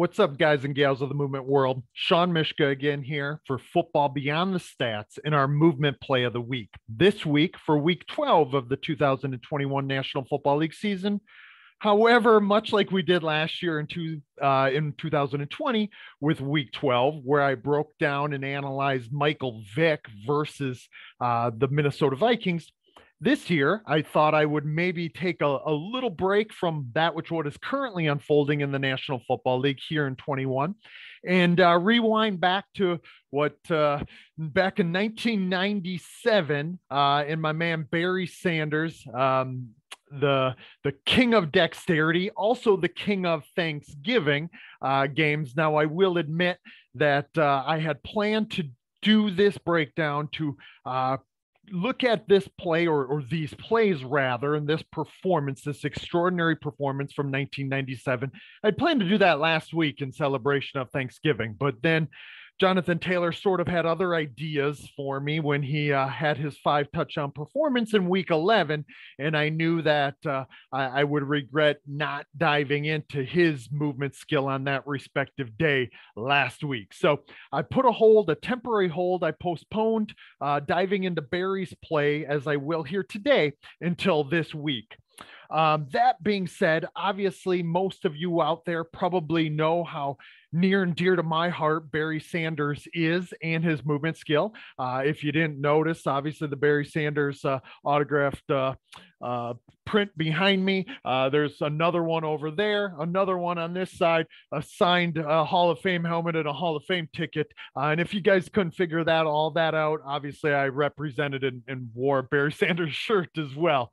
What's up, guys and gals of the movement world? Shawn Myszka again here for Football Beyond the Stats in our movement play of the week. This week, for week 12 of the 2021 National Football League season. However, much like we did last year in, two, uh, in 2020 with week 12, where I broke down and analyzed Michael Vick versus uh, the Minnesota Vikings, this year, I thought I would maybe take a, a little break from that which what is currently unfolding in the National Football League here in 21 and uh, rewind back to what uh, back in 1997 uh, and my man Barry Sanders, um, the the king of dexterity, also the king of Thanksgiving uh, games. Now I will admit that uh, I had planned to do this breakdown to uh, look at this play or, or these plays rather and this performance this extraordinary performance from 1997 i'd planned to do that last week in celebration of thanksgiving but then Jonathan Taylor sort of had other ideas for me when he uh, had his five touchdown performance in week 11. And I knew that uh, I, I, would regret not diving into his movement skill on that respective day last week. So I put a hold, a temporary hold. I postponed uh, diving into Barry's play as I will here today until this week. Um, that being said, obviously, most of you out there probably know how near and dear to my heart Barry Sanders is and his movement skill. Uh, if you didn't notice, obviously, the Barry Sanders uh, autographed uh, uh print behind me. Uh, there's another one over there, another one on this side, a signed uh, Hall of Fame helmet and a Hall of Fame ticket. and if you guys couldn't figure that all that out, obviously, I represented and, and wore Barry Sanders shirt as well.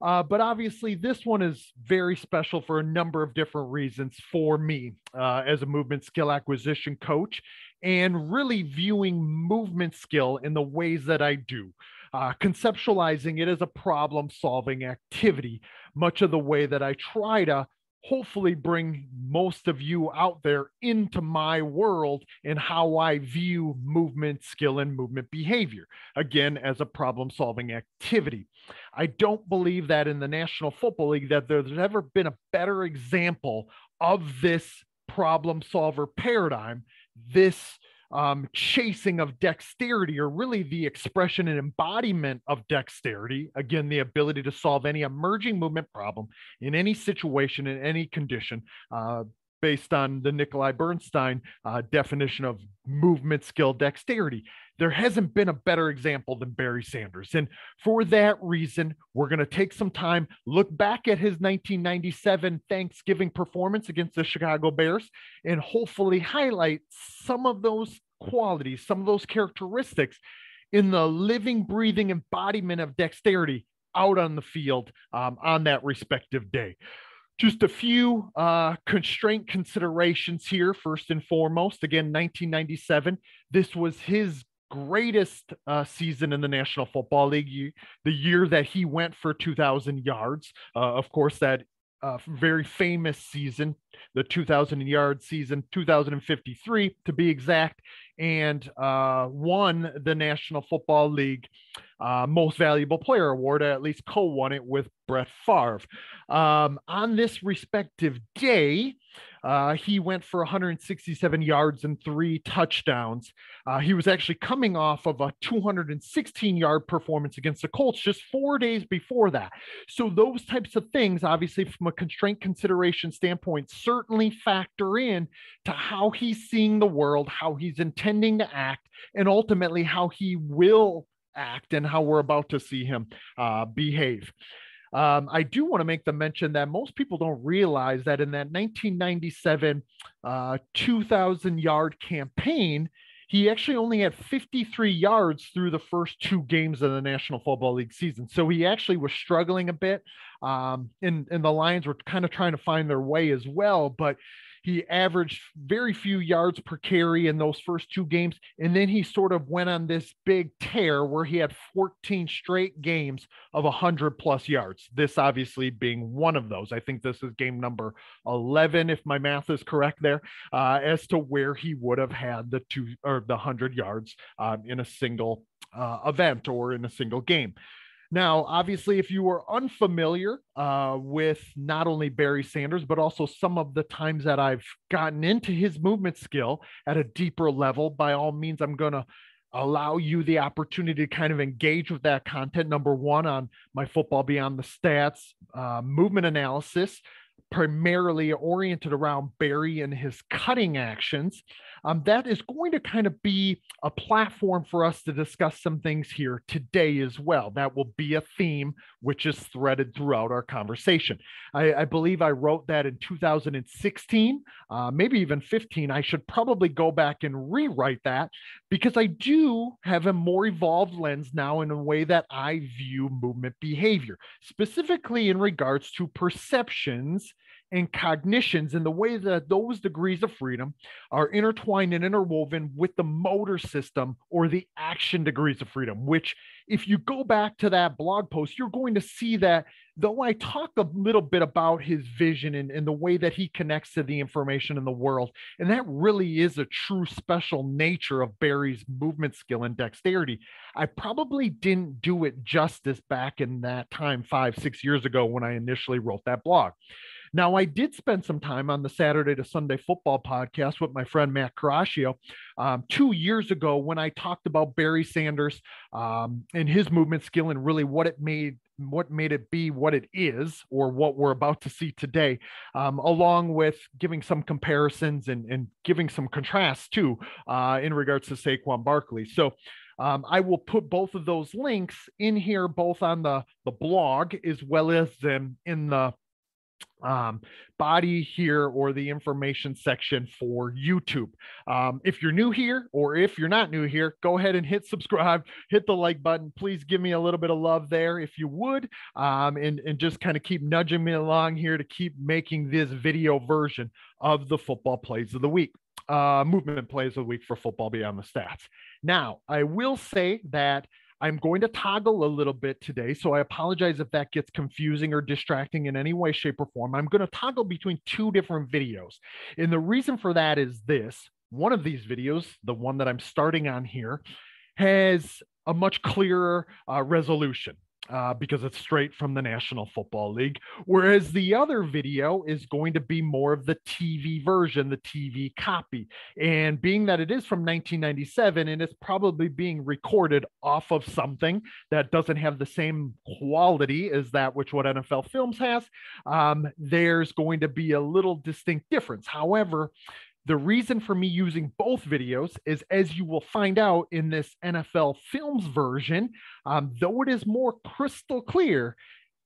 Uh, but obviously, this one is very special for a number of different reasons for me uh, as a movement skill acquisition coach and really viewing movement skill in the ways that I do. Uh, conceptualizing it as a problem solving activity, much of the way that I try to hopefully bring most of you out there into my world and how I view movement skill and movement behavior, again, as a problem solving activity. I don't believe that in the National Football League that there's ever been a better example of this problem solver paradigm, this um, chasing of dexterity, or really the expression and embodiment of dexterity. Again, the ability to solve any emerging movement problem in any situation, in any condition. Uh, based on the Nikolai Bernstein uh, definition of movement skill dexterity. There hasn't been a better example than Barry Sanders. And for that reason, we're going to take some time, look back at his 1997 Thanksgiving performance against the Chicago Bears, and hopefully highlight some of those qualities, some of those characteristics in the living, breathing embodiment of dexterity out on the field um, on that respective day just a few uh, constraint considerations here. First and foremost, again, 1997. This was his greatest uh, season in the National Football League, the year that he went for 2,000 yards. Uh, of course, that uh, very famous season, the 2,000 yard season, 2053 to be exact, and uh, won the National Football League uh, Most Valuable Player Award, at least co won it with Brett Favre. Um, on this respective day, uh, he went for 167 yards and three touchdowns. Uh, he was actually coming off of a 216 yard performance against the Colts just four days before that. So, those types of things, obviously, from a constraint consideration standpoint, certainly factor in to how he's seeing the world, how he's intending to act, and ultimately how he will act and how we're about to see him uh, behave. Um, I do want to make the mention that most people don't realize that in that 1997 uh, 2,000 yard campaign, he actually only had 53 yards through the first two games of the National Football League season. So he actually was struggling a bit. Um, and, and the Lions were kind of trying to find their way as well. But he averaged very few yards per carry in those first two games. And then he sort of went on this big tear where he had 14 straight games of 100 plus yards. This obviously being one of those. I think this is game number 11, if my math is correct there, uh, as to where he would have had the two or the 100 yards um, in a single uh, event or in a single game. Now, obviously, if you were unfamiliar uh, with not only Barry Sanders, but also some of the times that I've gotten into his movement skill at a deeper level, by all means, I'm going to allow you the opportunity to kind of engage with that content. Number one, on my Football Beyond the Stats uh, movement analysis, primarily oriented around Barry and his cutting actions um, that is going to kind of be a platform for us to discuss some things here today as well. That will be a theme which is threaded throughout our conversation. I, I believe I wrote that in 2016, uh, maybe even 15. I should probably go back and rewrite that because I do have a more evolved lens now in a way that I view movement behavior, specifically in regards to perceptions and cognitions and the way that those degrees of freedom are intertwined and interwoven with the motor system or the action degrees of freedom, which, if you go back to that blog post, you're going to see that though I talk a little bit about his vision and, and the way that he connects to the information in the world, and that really is a true special nature of Barry's movement skill and dexterity. I probably didn't do it justice back in that time, five, six years ago, when I initially wrote that blog. Now, I did spend some time on the Saturday to Sunday football podcast with my friend Matt Caraccio um, two years ago when I talked about Barry Sanders um, and his movement skill and really what it made what made it be what it is or what we're about to see today um, along with giving some comparisons and, and giving some contrasts too uh, in regards to Saquon Barkley. So um, I will put both of those links in here, both on the, the blog as well as them in the um, body here or the information section for YouTube. Um, if you're new here or if you're not new here, go ahead and hit subscribe, hit the like button. Please give me a little bit of love there if you would, um, and, and just kind of keep nudging me along here to keep making this video version of the football plays of the week. Uh, movement plays of the week for football beyond the stats. Now, I will say that I'm going to toggle a little bit today. So I apologize if that gets confusing or distracting in any way, shape, or form. I'm going to toggle between two different videos. And the reason for that is this one of these videos, the one that I'm starting on here, has a much clearer uh, resolution uh, because it's straight from the National Football League. Whereas the other video is going to be more of the TV version, the TV copy. And being that it is from 1997 and it's probably being recorded off of something that doesn't have the same quality as that which what NFL Films has, um, there's going to be a little distinct difference. However, the reason for me using both videos is, as you will find out in this NFL Films version, um, though it is more crystal clear,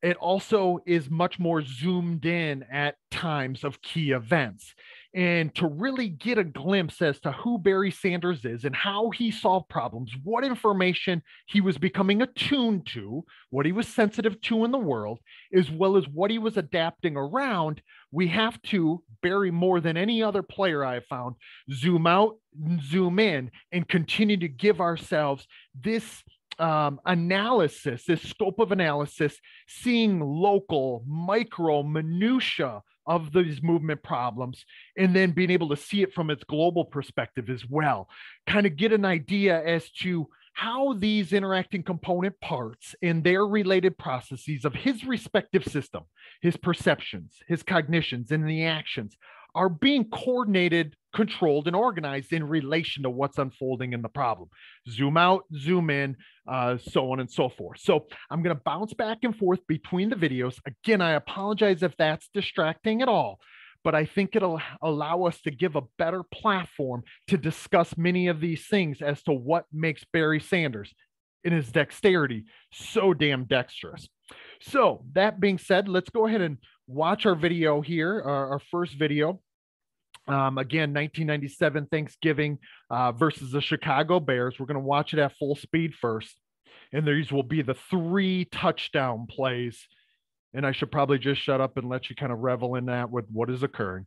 it also is much more zoomed in at times of key events and to really get a glimpse as to who Barry Sanders is and how he solved problems, what information he was becoming attuned to, what he was sensitive to in the world, as well as what he was adapting around, we have to, Barry more than any other player I have found, zoom out, and zoom in, and continue to give ourselves this um, analysis, this scope of analysis, seeing local, micro, minutia of these movement problems and then being able to see it from its global perspective as well. Kind of get an idea as to how these interacting component parts and their related processes of his respective system, his perceptions, his cognitions, and the actions are being coordinated, controlled, and organized in relation to what's unfolding in the problem. Zoom out, zoom in, uh, so on and so forth. So I'm going to bounce back and forth between the videos. Again, I apologize if that's distracting at all, but I think it'll allow us to give a better platform to discuss many of these things as to what makes Barry Sanders in his dexterity so damn dexterous. So, that being said, let's go ahead and watch our video here, our, our first video. Um, again, 1997 Thanksgiving uh, versus the Chicago Bears. We're going to watch it at full speed first. And these will be the three touchdown plays. And I should probably just shut up and let you kind of revel in that with what is occurring.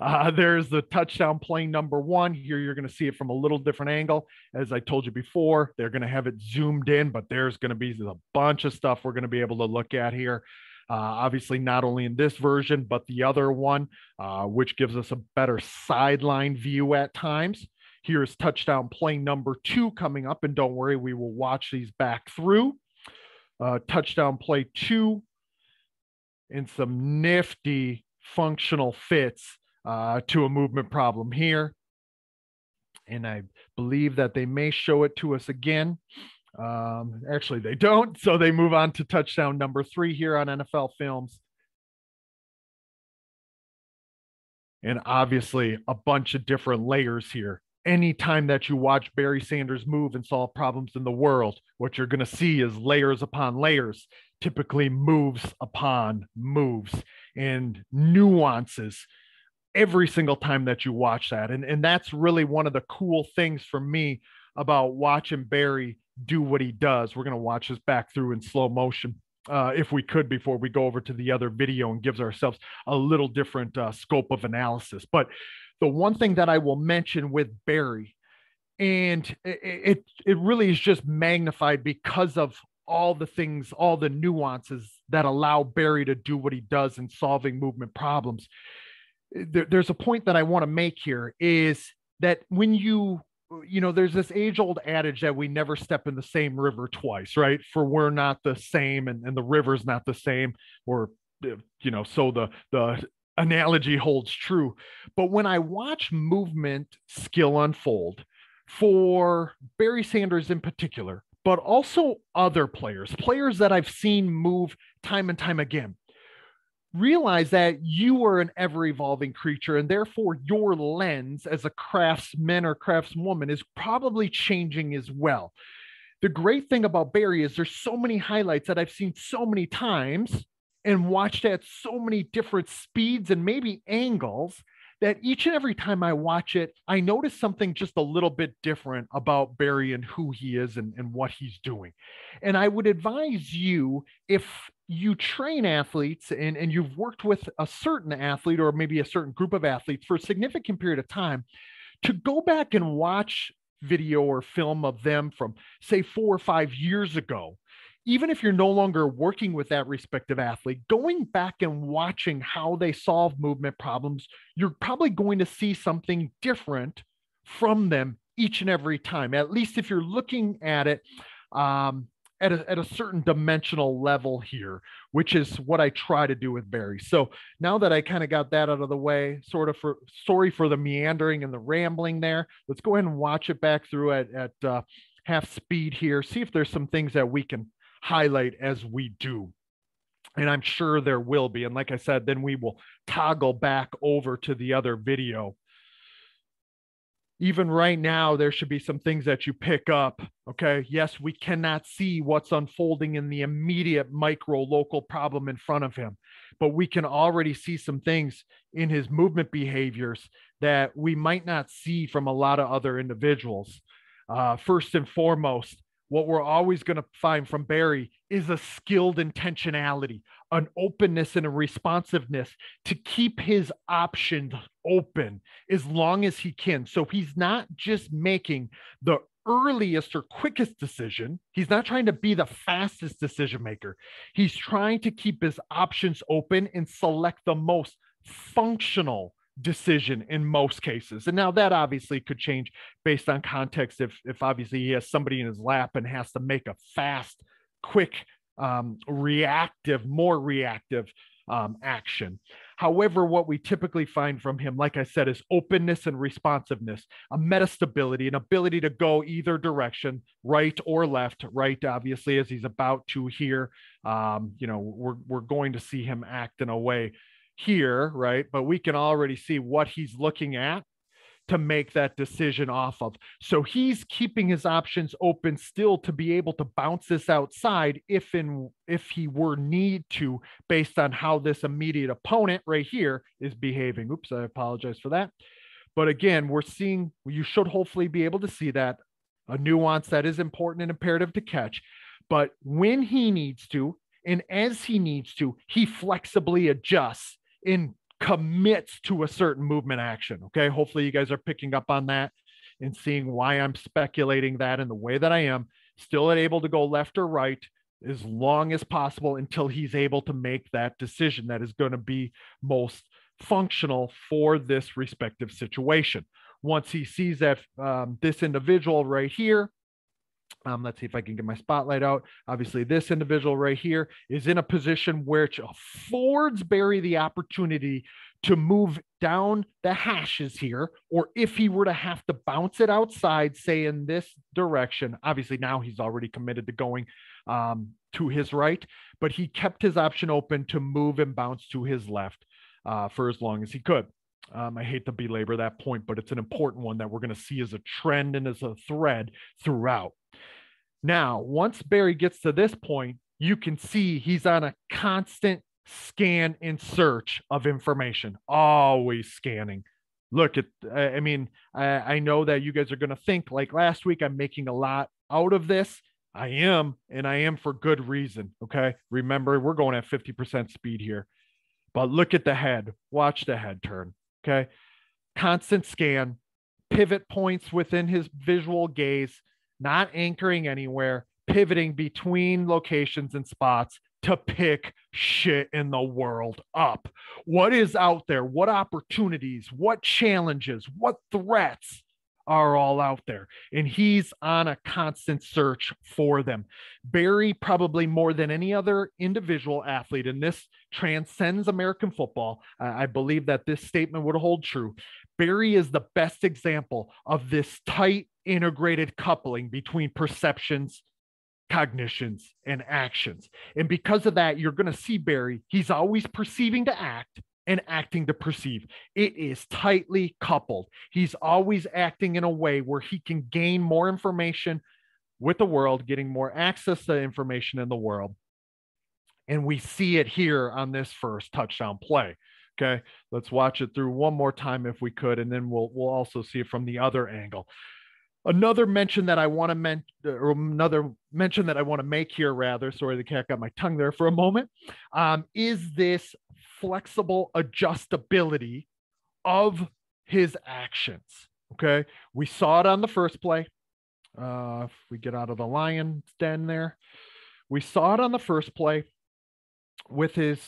Uh, there's the touchdown play number one. Here you're going to see it from a little different angle. As I told you before, they're going to have it zoomed in, but there's going to be a bunch of stuff we're going to be able to look at here. Uh, obviously, not only in this version, but the other one, uh, which gives us a better sideline view at times. Here is touchdown play number two coming up. And don't worry, we will watch these back through. uh, touchdown play two and some nifty functional fits uh, to a movement problem here. And I believe that they may show it to us again. Um, actually, they don't. So they move on to touchdown number three here on NFL Films. And obviously, a bunch of different layers here. Anytime that you watch Barry Sanders move and solve problems in the world, what you're going to see is layers upon layers, typically moves upon moves and nuances every single time that you watch that. And, and that's really one of the cool things for me about watching Barry do what he does. We're going to watch this back through in slow motion. Uh, if we could before we go over to the other video and gives ourselves a little different uh, scope of analysis. But the one thing that I will mention with Barry, and it, it, it really is just magnified because of all the things, all the nuances that allow Barry to do what he does in solving movement problems. There, there's a point that I want to make here is that when you you know, there's this age old adage that we never step in the same river twice, right? For we're not the same and, and the river's not the same, or, uh, you know, so the, the analogy holds true. But when I watch movement skill unfold for Barry Sanders in particular, but also other players, players that I've seen move time and time again, realize that you are an ever evolving creature and therefore your lens as a craftsman or craftswoman is probably changing as well the great thing about barry is there's so many highlights that i've seen so many times and watched at so many different speeds and maybe angles that each and every time I watch it, I notice something just a little bit different about Barry and who he is and, and what he's doing. And I would advise you if you train athletes and, and you've worked with a certain athlete or maybe a certain group of athletes for a significant period of time, to go back and watch video or film of them from, say, four or five years ago even if you're no longer working with that respective athlete, going back and watching how they solve movement problems, you're probably going to see something different from them each and every time. At least if you're looking at it um, at, a, at a certain dimensional level here, which is what I try to do with Barry. So now that I kind of got that out of the way, sort of for sorry for the meandering and the rambling there, let's go ahead and watch it back through at, at uh, half speed here, see if there's some things that we can highlight as we do. And I'm sure there will be. And like I said, then we will toggle back over to the other video. Even right now, there should be some things that you pick up. Okay. Yes, we cannot see what's unfolding in the immediate micro local problem in front of him, but we can already see some things in his movement behaviors that we might not see from a lot of other individuals. Uh, first and foremost, what we're always going to find from Barry is a skilled intentionality, an openness and a responsiveness to keep his options open as long as he can. So he's not just making the earliest or quickest decision. He's not trying to be the fastest decision maker. He's trying to keep his options open and select the most functional decision in most cases. And now that obviously could change based on context if if obviously he has somebody in his lap and has to make a fast, quick, um, reactive, more reactive um, action. However, what we typically find from him, like I said, is openness and responsiveness, a metastability, an ability to go either direction, right or left. Right, obviously, as he's about to here, um, you know, we're we're going to see him act in a way here, right? But we can already see what he's looking at to make that decision off of. So he's keeping his options open still to be able to bounce this outside if in if he were need to based on how this immediate opponent right here is behaving. Oops, I apologize for that. But again, we're seeing you should hopefully be able to see that a nuance that is important and imperative to catch. But when he needs to and as he needs to, he flexibly adjusts in commits to a certain movement action. Okay. Hopefully, you guys are picking up on that and seeing why I'm speculating that in the way that I am. Still able to go left or right as long as possible until he's able to make that decision that is going to be most functional for this respective situation. Once he sees that um, this individual right here Um, let's see if I can get my spotlight out. Obviously, this individual right here is in a position which affords Barry the opportunity to move down the hashes here, or if he were to have to bounce it outside, say in this direction, obviously now he's already committed to going um, to his right, but he kept his option open to move and bounce to his left uh, for as long as he could. Um, I hate to belabor that point, but it's an important one that we're going to see as a trend and as a thread throughout. Now, once Barry gets to this point, you can see he's on a constant scan and search of information, always scanning. Look at, I mean, I, I know that you guys are going to think like last week, I'm making a lot out of this. I am, and I am for good reason. Okay. Remember, we're going at 50% speed here, but look at the head. Watch the head turn. Okay. Constant scan, pivot points within his visual gaze, not anchoring anywhere, pivoting between locations and spots, to pick shit in the world up. What is out there? What opportunities? What challenges? What threats are all out there? And he's on a constant search for them. Barry, probably more than any other individual athlete, and this transcends American football. I believe that this statement would hold true. Barry is the best example of this tight, integrated coupling between perceptions cognitions and actions. And because of that, you're going to see Barry, he's always perceiving to act and acting to perceive. It is tightly coupled. He's always acting in a way where he can gain more information with the world, getting more access to information in the world. And we see it here on this first touchdown play. Okay, let's watch it through one more time if we could, and then we'll we'll also see it from the other angle. Another mention that I want to mention, or another mention that I want to make here, rather, sorry, the cat got my tongue there for a moment, um, is this flexible adjustability of his actions. Okay. We saw it on the first play. Uh, if we get out of the lion's den there, we saw it on the first play with his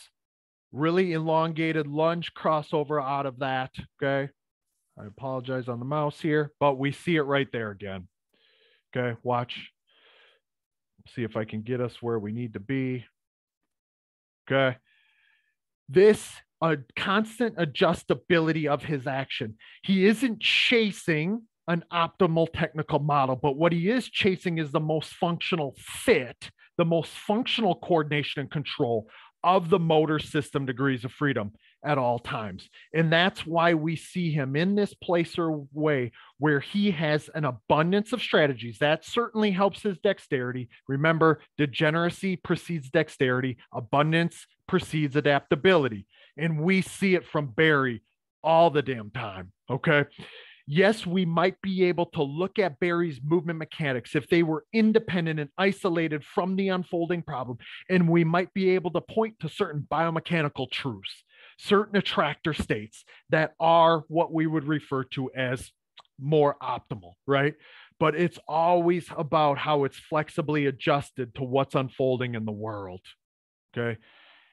really elongated lunge crossover out of that. Okay. I apologize on the mouse here, but we see it right there again. Okay, watch. See if I can get us where we need to be. Okay. This a constant adjustability of his action. He isn't chasing an optimal technical model, but what he is chasing is the most functional fit, the most functional coordination and control of the motor system degrees of freedom at all times. And that's why we see him in this place or way where he has an abundance of strategies. That certainly helps his dexterity. Remember, degeneracy precedes dexterity, abundance precedes adaptability. And we see it from Barry all the damn time. Okay yes, we might be able to look at Barry's movement mechanics if they were independent and isolated from the unfolding problem, and we might be able to point to certain biomechanical truths, certain attractor states that are what we would refer to as more optimal, right? But it's always about how it's flexibly adjusted to what's unfolding in the world. Okay.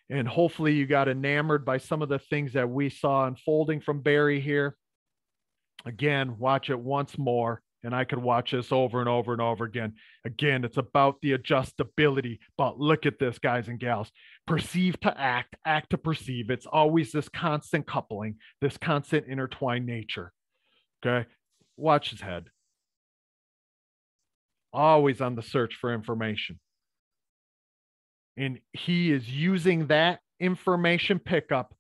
And hopefully you got enamored by some of the things that we saw unfolding from Barry here again, watch it once more. And I could watch this over and over and over again. Again, it's about the adjustability. But look at this, guys and gals. Perceive to act, act to perceive. It's always this constant coupling, this constant intertwined nature. Okay. Watch his head. Always on the search for information. And he is using that information pickup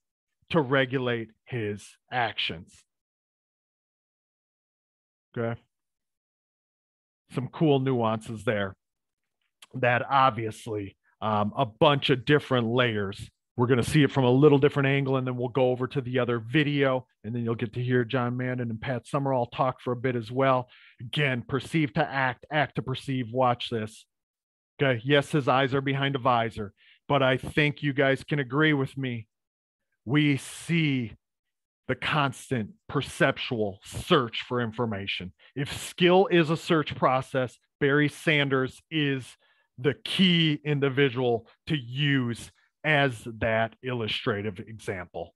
to regulate his actions. Okay. Some cool nuances there that obviously um, a bunch of different layers. We're going to see it from a little different angle, and then we'll go over to the other video, and then you'll get to hear John Madden and Pat Summerall talk for a bit as well. Again, perceive to act, act to perceive. Watch this. Okay. Yes, his eyes are behind a visor, but I think you guys can agree with me. We see the constant perceptual search for information. If skill is a search process, Barry Sanders is the key individual to use as that illustrative example.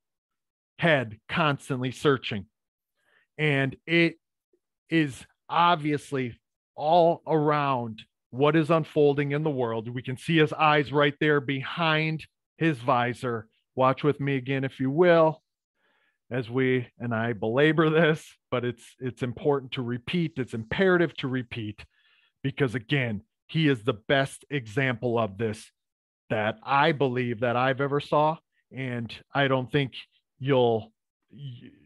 Head constantly searching. And it is obviously all around what is unfolding in the world. We can see his eyes right there behind his visor. Watch with me again, if you will, as we and I belabor this, but it's it's important to repeat. It's imperative to repeat because again, he is the best example of this that I believe that I've ever saw, and I don't think you'll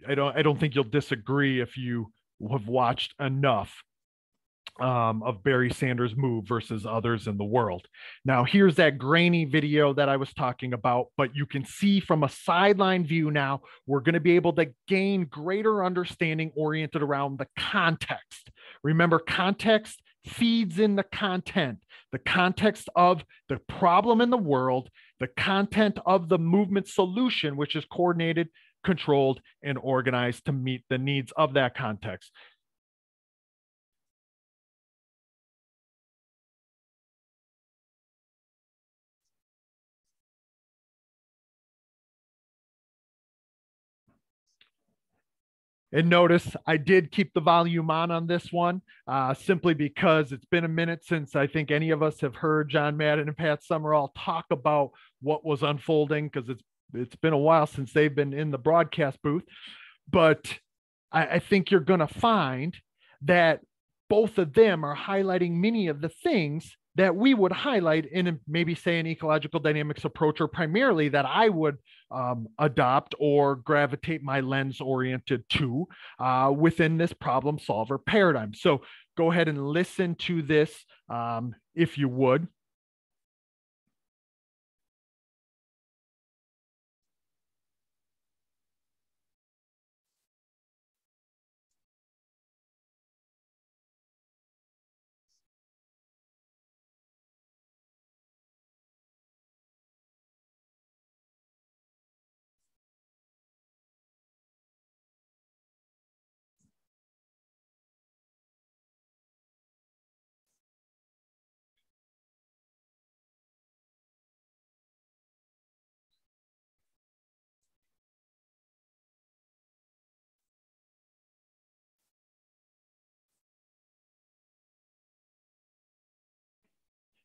I don't I don't think you'll disagree if you have watched enough um, of Barry Sanders' move versus others in the world. Now, here's that grainy video that I was talking about, but you can see from a sideline view now, we're going to be able to gain greater understanding oriented around the context. Remember, context feeds in the content, the context of the problem in the world, the content of the movement solution, which is coordinated, controlled, and organized to meet the needs of that context. And notice I did keep the volume on on this one uh, simply because it's been a minute since I think any of us have heard John Madden and Pat Summerall talk about what was unfolding because it's it's been a while since they've been in the broadcast booth. But I, I think you're going to find that both of them are highlighting many of the things that we would highlight in maybe say an ecological dynamics approach or primarily that I would um, adopt or gravitate my lens oriented to uh, within this problem solver paradigm. So go ahead and listen to this um, if you would.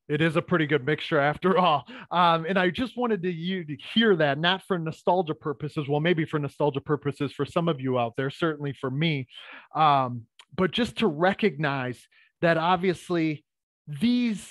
It is a pretty good mixture after all. Um, and I just wanted to you to hear that, not for nostalgia purposes, well, maybe for nostalgia purposes for some of you out there, certainly for me, um, but just to recognize that obviously these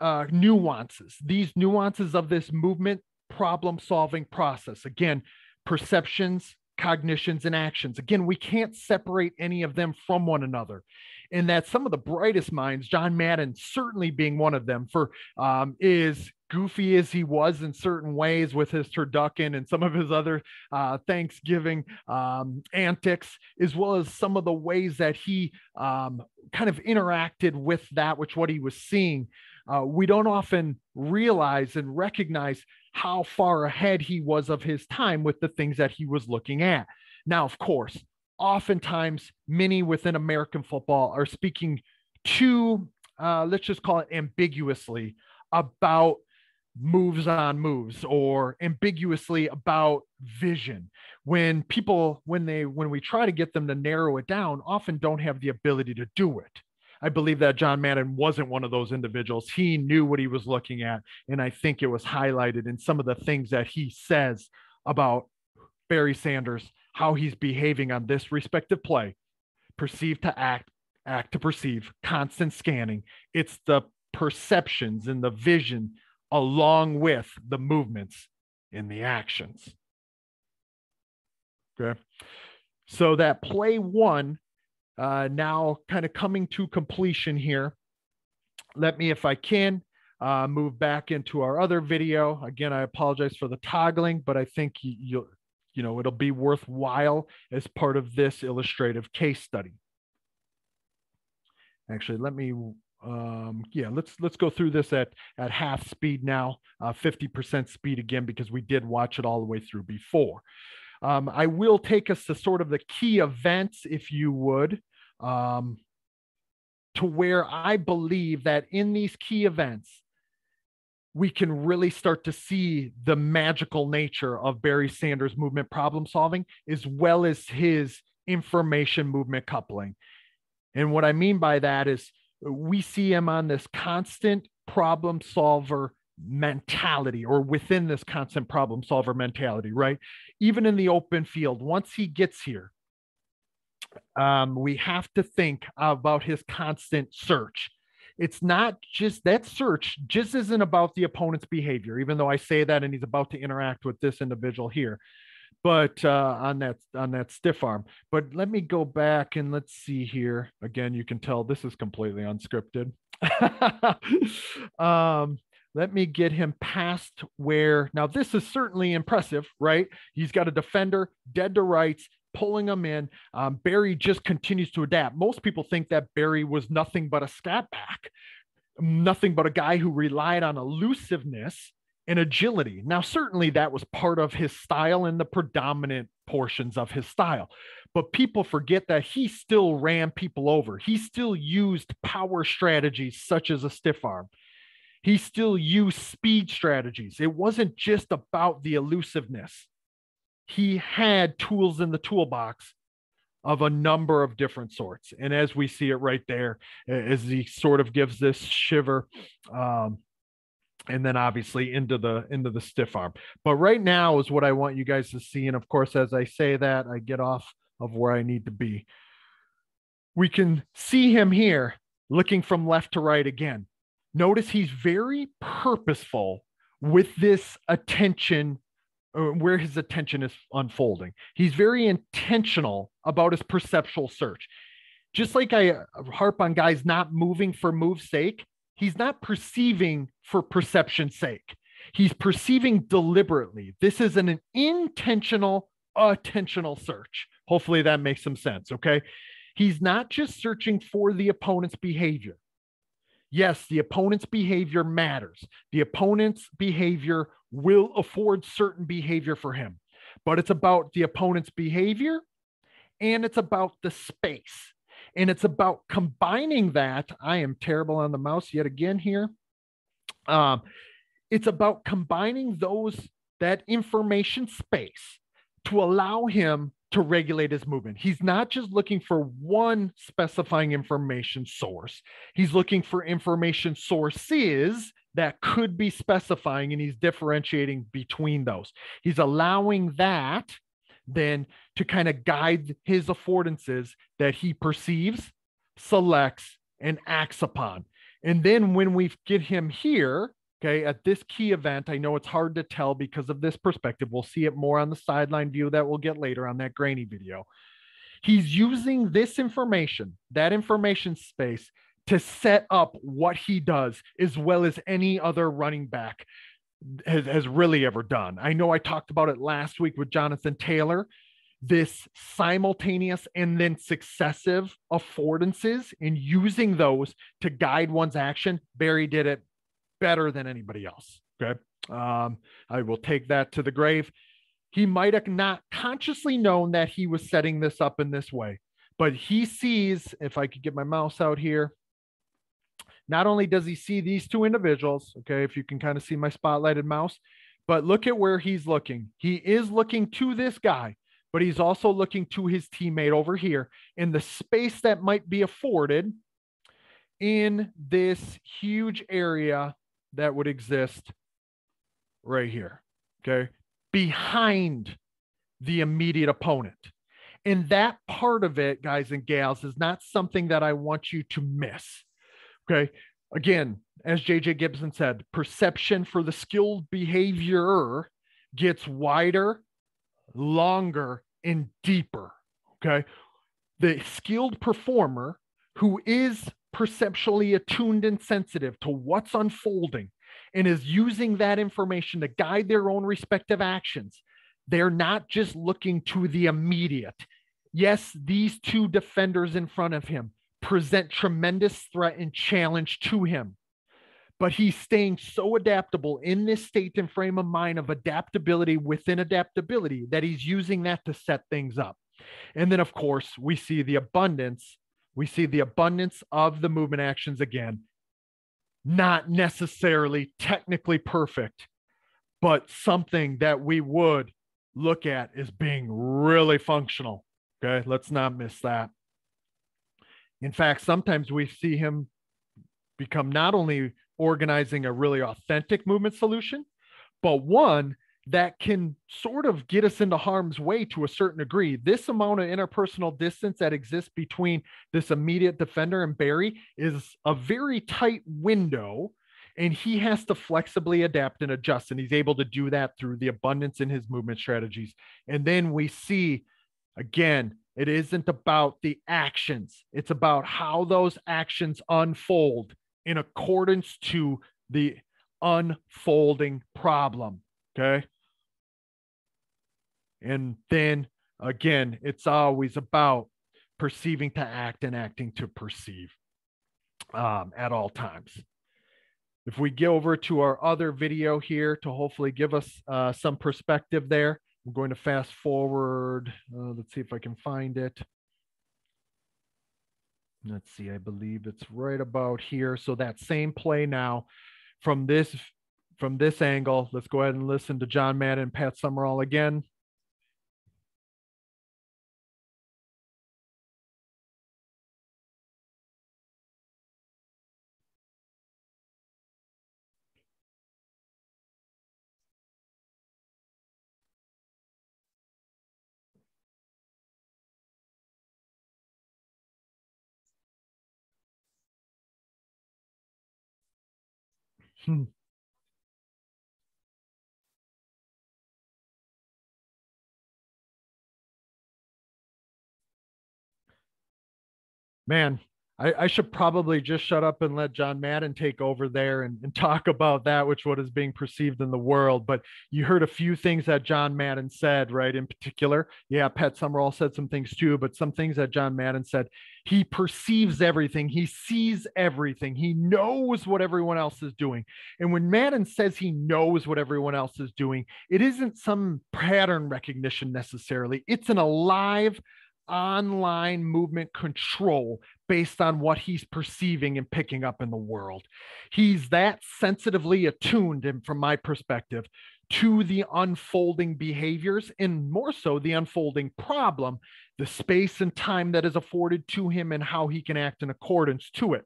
uh, nuances, these nuances of this movement problem solving process, again, perceptions, cognitions, and actions. Again, we can't separate any of them from one another and that some of the brightest minds, John Madden certainly being one of them, for um, is goofy as he was in certain ways with his turducken and some of his other uh, Thanksgiving um, antics, as well as some of the ways that he um, kind of interacted with that, which what he was seeing. Uh, we don't often realize and recognize how far ahead he was of his time with the things that he was looking at. Now, of course, oftentimes many within American football are speaking too, uh, let's just call it ambiguously about moves on moves or ambiguously about vision. When people when they when we try to get them to narrow it down often don't have the ability to do it. I believe that john madden wasn't one of those individuals. He knew what he was looking at and i think it was highlighted in some of the things that he says about barry sanders how he's behaving on this respective play, perceive to act, act to perceive, constant scanning. It's the perceptions and the vision along with the movements in the actions. Okay. So that play one, uh, now kind of coming to completion here. Let me, if I can, uh, move back into our other video. Again, I apologize for the toggling, but I think you, you know it'll be worthwhile as part of this illustrative case study. Actually let me um yeah let's let's go through this at at half speed now uh 50 percent speed again because we did watch it all the way through before. Um i will take us to sort of the key events if you would um to where i believe that in these key events we can really start to see the magical nature of Barry Sanders' movement problem solving, as well as his information movement coupling. And what I mean by that is we see him on this constant problem solver mentality or within this constant problem solver mentality, right? Even in the open field, once he gets here, um, we have to think about his constant search. It's not just that search just isn't about the opponent's behavior, even though I say that and he's about to interact with this individual here but uh, on that on that stiff arm. But let me go back and let's see here. Again, you can tell this is completely unscripted. um, let me get him past where now this is certainly impressive, right? He's got a defender dead to rights, pulling him in. Um, Barry just continues to adapt. Most people think that Barry was nothing but a scat back, nothing but a guy who relied on elusiveness and agility. Now, certainly that was part of his style and the predominant portions of his style. But people forget that he still ran people over. He still used power strategies such as a stiff arm. He still used speed strategies. It wasn't just about the elusiveness. He had tools in the toolbox of a number of different sorts. And as we see it right there, as he sort of gives this shiver, um, and then obviously into the into the stiff arm. But right now is what i want you guys to see. And of course as i say that i get off of where i need to be. We can see him here looking from left to right again. Notice he's very purposeful with this attention Uh, where his attention is unfolding he's very intentional about his perceptual search just like i uh, harp on guys not moving for move's sake he's not perceiving for perception's sake. He's perceiving deliberately. This is an, an intentional, attentional search. Hopefully that makes some sense. Okay. He's not just searching for the opponent's behavior. Yes, the opponent's behavior matters. The opponent's behavior will afford certain behavior for him, but it's about the opponent's behavior and it's about the space. And it's about combining that. I am terrible on the mouse yet again here. Um, it's about combining those that information space to allow him to regulate his movement. He's not just looking for one specifying information source. He's looking for information sources that could be specifying and he's differentiating between those. He's allowing that then to kind of guide his affordances that he perceives, selects, and acts upon. And then when we get him here, okay, at this key event, I know it's hard to tell because of this perspective. We'll see it more on the sideline view that we'll get later on that grainy video. He's using this information, that information space, to set up what he does as well as any other running back has, has really ever done. I know I talked about it last week with Jonathan Taylor, this simultaneous and then successive affordances and using those to guide one's action. Barry did it better than anybody else. Okay. Um, I will take that to the grave. He might have not consciously known that he was setting this up in this way, but he sees, if I could get my mouse out here, not only does he see these two individuals, okay, if you can kind of see my spotlighted mouse, but look at where he's looking. He is looking to this guy, but he's also looking to his teammate over here in the space that might be afforded in this huge area that would exist right here, okay, behind the immediate opponent. And that part of it, guys and gals, is not something that I want you to miss. Okay. Again, as JJ Gibson said, perception for the skilled behavior gets wider, longer, and deeper. Okay. The skilled performer who is perceptually attuned and sensitive to what's unfolding and is using that information to guide their own respective actions. They're not just looking to the immediate. Yes, these two defenders in front of him present tremendous threat and challenge to him. But he's staying so adaptable in this state and frame of mind of adaptability within adaptability that he's using that to set things up. And then, of course, we see the abundance. We see the abundance of the movement actions again, not necessarily technically perfect, but something that we would look at as being really functional. Okay, let's not miss that. In fact, sometimes we see him become not only organizing a really authentic movement solution, but one that can sort of get us into harm's way to a certain degree. This amount of interpersonal distance that exists between this immediate defender and Barry is a very tight window, and he has to flexibly adapt and adjust. And he's able to do that through the abundance in his movement strategies. And then we see again, it isn't about the actions, it's about how those actions unfold in accordance to the unfolding problem. Okay. And then again, it's always about perceiving to act and acting to perceive um, at all times. If we go over to our other video here to hopefully give us uh, some perspective there, I'm going to fast forward. Uh, let's see if I can find it. Let's see, I believe it's right about here. So that same play now from this from this angle, let's go ahead and listen to John Madden and Pat Summerall again. Hmm. Man, I, I, should probably just shut up and let John Madden take over there and, and, talk about that, which what is being perceived in the world. But you heard a few things that John Madden said, right? In particular, yeah, Pat Summerall said some things too, but some things that John Madden said. He perceives everything, he sees everything, he knows what everyone else is doing. And when Madden says he knows what everyone else is doing, it isn't some pattern recognition necessarily. It's an alive online movement control based on what he's perceiving and picking up in the world. He's that sensitively attuned, and from my perspective, to the unfolding behaviors and more so the unfolding problem, the space and time that is afforded to him, and how he can act in accordance to it.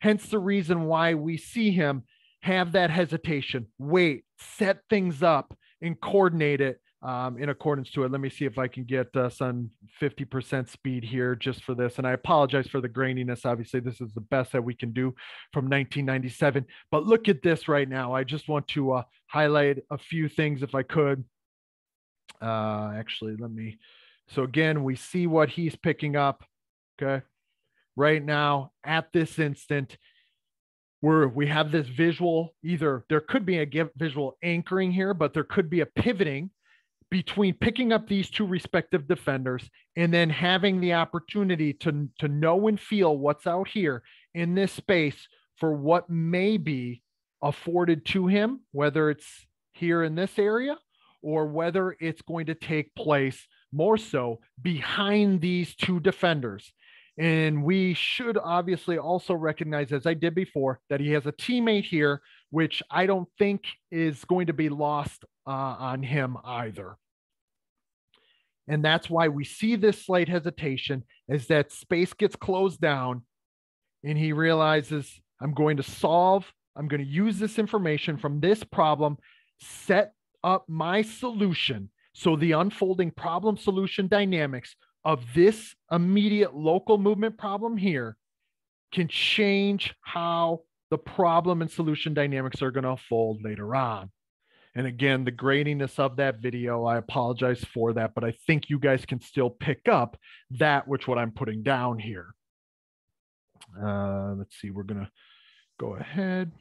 Hence the reason why we see him have that hesitation, wait, set things up, and coordinate it um, in accordance to it. Let me see if I can get on 50% speed here just for this. And I apologize for the graininess. Obviously, this is the best that we can do from 1997. But look at this right now. I just want to uh, highlight a few things if I could. Uh, actually, let me. So again, we see what he's picking up. Okay. Right now, at this instant, where we have this visual either there could be a visual anchoring here but there could be a pivoting between picking up these two respective defenders and then having the opportunity to, to know and feel what's out here in this space for what may be afforded to him, whether it's here in this area or whether it's going to take place more so behind these two defenders. And we should obviously also recognize, as I did before, that he has a teammate here, which I don't think is going to be lost uh, on him either. And that's why we see this slight hesitation as that space gets closed down and he realizes I'm going to solve, I'm going to use this information from this problem, set up my solution. So the unfolding problem solution dynamics of this immediate local movement problem here can change how the problem and solution dynamics are going to unfold later on. And again, the graininess of that video, I apologize for that, but I think you guys can still pick up that which what I'm putting down here. Uh, let's see, we're going to go ahead.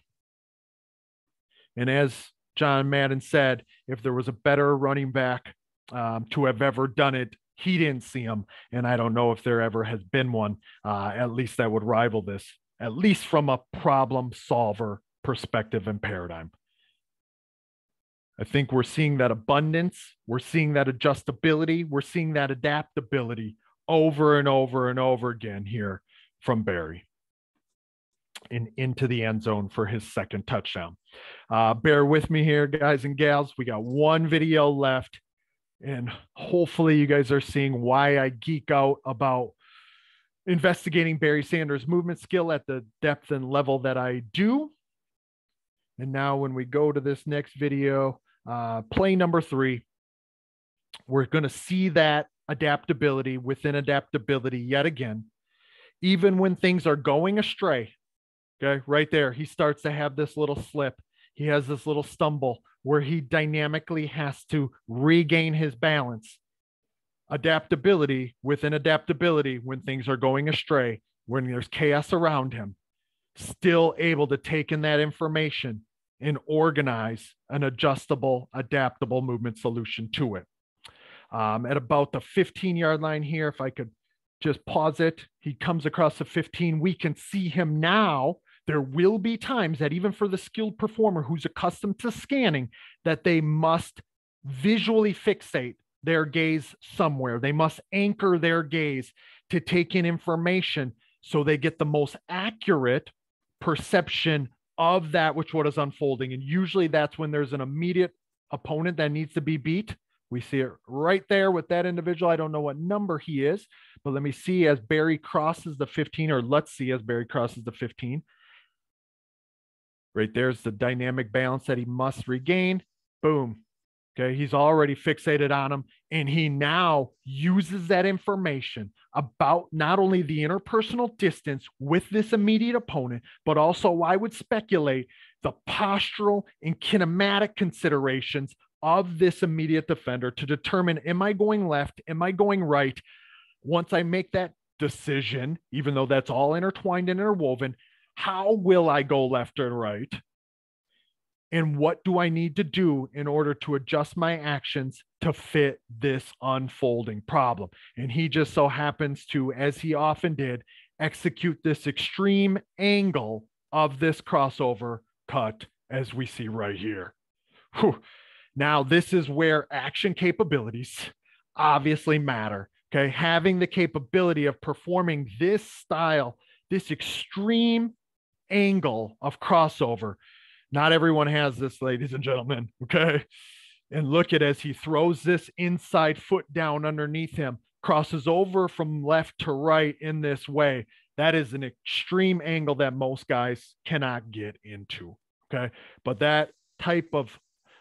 And as John Madden said, if there was a better running back um, to have ever done it, he didn't see him. And I don't know if there ever has been one, uh, at least that would rival this, at least from a problem solver perspective and paradigm. I think we're seeing that abundance, we're seeing that adjustability, we're seeing that adaptability over and over and over again here from Barry and into the end zone for his second touchdown. Uh, bear with me here, guys and gals. We got one video left, and hopefully, you guys are seeing why I geek out about investigating Barry Sanders' movement skill at the depth and level that I do. And now, when we go to this next video, uh, play number three, we're going to see that adaptability within adaptability yet again. Even when things are going astray, okay, right there, he starts to have this little slip. He has this little stumble where he dynamically has to regain his balance. Adaptability within adaptability when things are going astray, when there's chaos around him, still able to take in that information and organize an adjustable, adaptable movement solution to it. Um, at about the 15 yard line here, if I could just pause it, he comes across the 15. We can see him now. There will be times that even for the skilled performer who's accustomed to scanning, that they must visually fixate their gaze somewhere. They must anchor their gaze to take in information so they get the most accurate perception of that which what is unfolding. And usually that's when there's an immediate opponent that needs to be beat. We see it right there with that individual. I don't know what number he is, but let me see as Barry crosses the 15, or let's see as Barry crosses the 15. Right there's the dynamic balance that he must regain. Boom. Okay. He's already fixated on him. And he now uses that information about not only the interpersonal distance with this immediate opponent, but also, I would speculate, the postural and kinematic considerations of this immediate defender to determine am I going left? Am I going right? Once I make that decision, even though that's all intertwined and interwoven, how will I go left or right? And what do I need to do in order to adjust my actions to fit this unfolding problem? And he just so happens to, as he often did, execute this extreme angle of this crossover cut as we see right here. Whew. Now, this is where action capabilities obviously matter. Okay. Having the capability of performing this style, this extreme angle of crossover not everyone has this, ladies and gentlemen. Okay. And look at as he throws this inside foot down underneath him, crosses over from left to right in this way. That is an extreme angle that most guys cannot get into. Okay. But that type of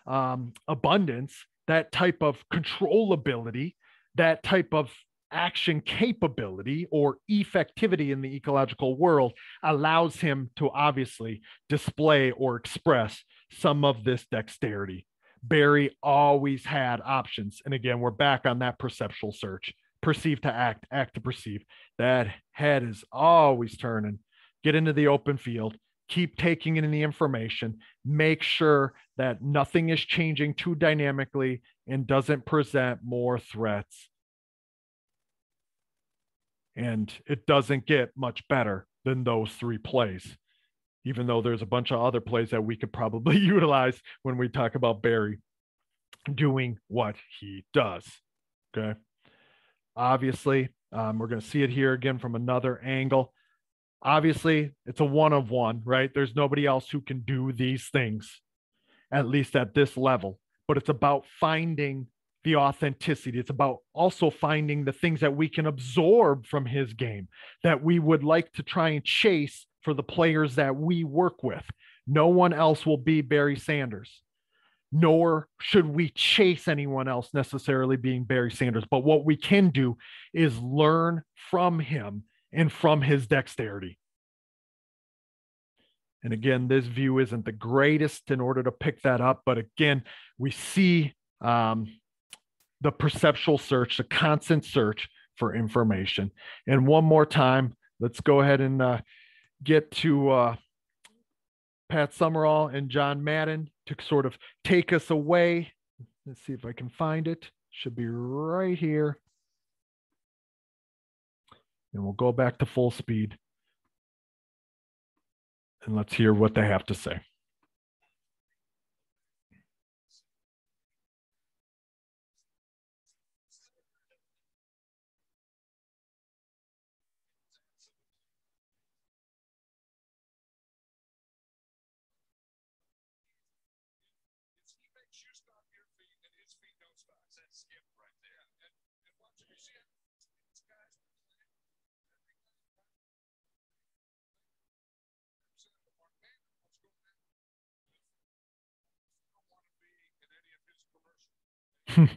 um, abundance, that type of controllability, that type of action capability or effectivity in the ecological world allows him to obviously display or express some of this dexterity. Barry always had options. And again, we're back on that perceptual search perceive to act, act to perceive. That head is always turning. Get into the open field, keep taking in the information, make sure that nothing is changing too dynamically and doesn't present more threats and it doesn't get much better than those three plays, even though there's a bunch of other plays that we could probably utilize when we talk about Barry doing what he does. Okay. Obviously, um, we're going to see it here again from another angle. Obviously, it's a one of one, right? There's nobody else who can do these things, at least at this level. But it's about finding the authenticity. It's about also finding the things that we can absorb from his game that we would like to try and chase for the players that we work with. No one else will be Barry Sanders, nor should we chase anyone else necessarily being Barry Sanders. But what we can do is learn from him and from his dexterity. And again, this view isn't the greatest in order to pick that up. But again, we see um, the perceptual search, the constant search for information. And one more time, let's go ahead and uh, get to uh, Pat Summerall and John Madden to sort of take us away. Let's see if I can find it. Should be right here. And we'll go back to full speed. And let's hear what they have to say.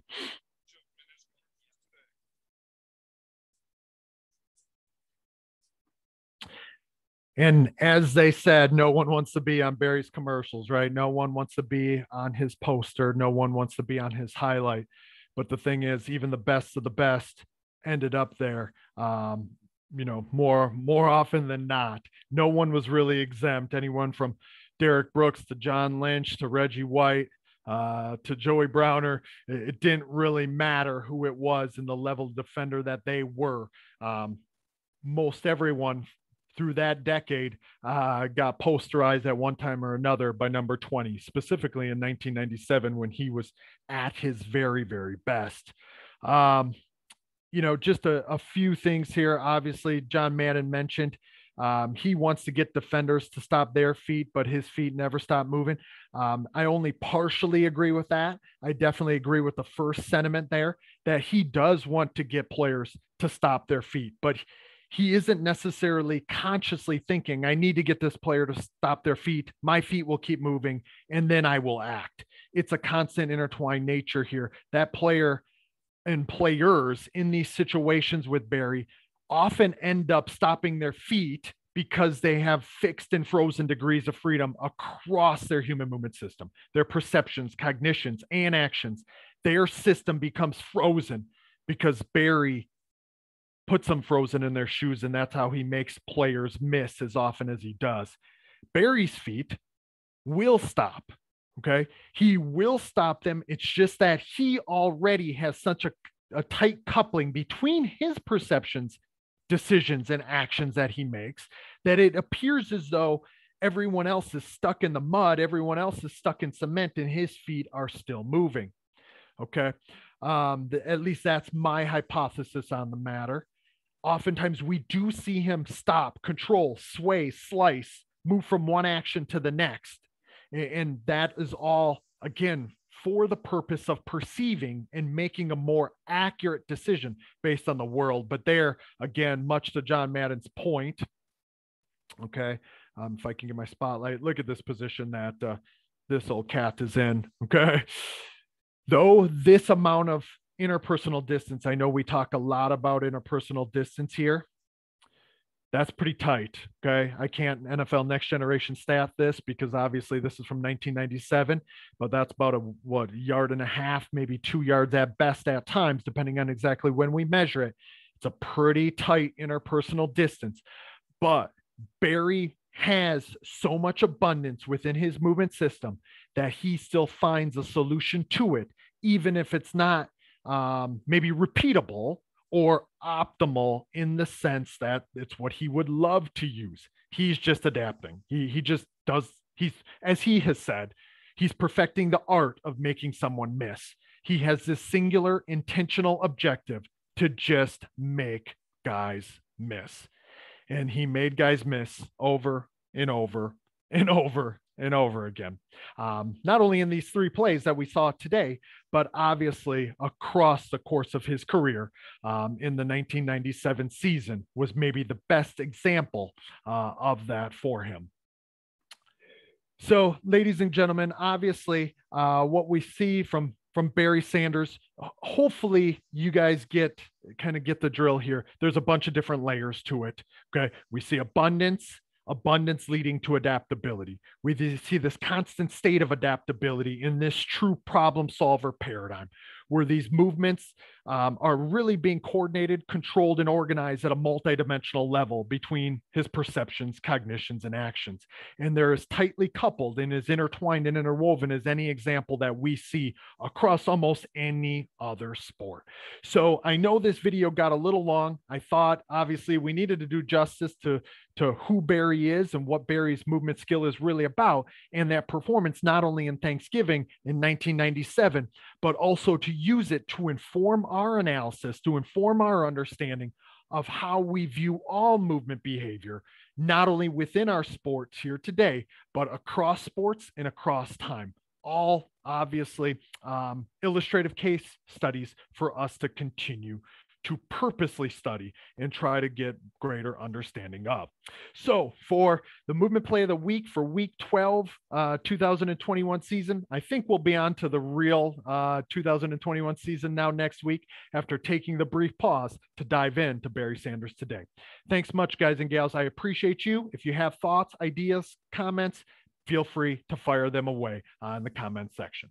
And as they said, no one wants to be on Barry's commercials, right? No one wants to be on his poster. No one wants to be on his highlight. But the thing is, even the best of the best ended up there. Um, you know, more more often than not, no one was really exempt. Anyone from Derrick Brooks to John Lynch to Reggie White uh, to Joey Browner, it, didn't really matter who it was in the level defender that they were. Um, most everyone through that decade uh, got posterized at one time or another by number 20, specifically in 1997 when he was at his very, very best. Um, you know, just a, a, few things here. Obviously, John Madden mentioned um, he wants to get defenders to stop their feet, but his feet never stop moving. Um, I only partially agree with that. I definitely agree with the first sentiment there that he does want to get players to stop their feet, but he isn't necessarily consciously thinking, I need to get this player to stop their feet. My feet will keep moving and then I will act. It's a constant intertwined nature here. That player and players in these situations with Barry often end up stopping their feet because they have fixed and frozen degrees of freedom across their human movement system, their perceptions, cognitions, and actions. Their system becomes frozen because Barry puts them frozen in their shoes, and that's how he makes players miss as often as he does. Barry's feet will stop. Okay. He will stop them. It's just that he already has such a, a tight coupling between his perceptions, decisions, and actions that he makes that it appears as though everyone else is stuck in the mud, everyone else is stuck in cement, and his feet are still moving. Okay. Um, the, at least that's my hypothesis on the matter oftentimes we do see him stop, control, sway, slice, move from one action to the next. And that is all, again, for the purpose of perceiving and making a more accurate decision based on the world. But there, again, much to John Madden's point, okay, um, if I can get my spotlight, look at this position that uh, this old cat is in, okay. Though this amount of interpersonal distance. I know we talk a lot about interpersonal distance here. That's pretty tight. Okay. I can't NFL next generation stat this because obviously this is from 1997, but that's about a what yard and a half, maybe two yards at best at times, depending on exactly when we measure it. It's a pretty tight interpersonal distance. But Barry has so much abundance within his movement system that he still finds a solution to it, even if it's not um, maybe repeatable or optimal in the sense that it's what he would love to use. He's just adapting. He he just does he's as he has said, he's perfecting the art of making someone miss. He has this singular intentional objective to just make guys miss. And he made guys miss over and over and over and over again. Um, not only in these three plays that we saw today, but obviously across the course of his career um, in the 1997 season was maybe the best example uh, of that for him. So, ladies and gentlemen, obviously, uh, what we see from from Barry Sanders, hopefully, you guys get kind of get the drill here. There's a bunch of different layers to it. Okay, we see abundance, abundance leading to adaptability. We see this constant state of adaptability in this true problem solver paradigm where these movements um, are really being coordinated, controlled, and organized at a multidimensional level between his perceptions, cognitions, and actions. And they're as tightly coupled and as intertwined and interwoven as any example that we see across almost any other sport. So I know this video got a little long. I thought obviously we needed to do justice to, to who Barry is and what Barry's movement skill is really about, and that performance not only in Thanksgiving in 1997, but also to use it to inform our analysis, to inform our understanding of how we view all movement behavior, not only within our sports here today, but across sports and across time. All obviously um, illustrative case studies for us to continue to purposely study and try to get greater understanding of. So, for the movement play of the week for week 12, uh, 2021 season, I think we'll be on to the real uh, 2021 season now next week after taking the brief pause to dive in to Barry Sanders today. Thanks much, guys and gals. I appreciate you. If you have thoughts, ideas, comments, feel free to fire them away in the comment section.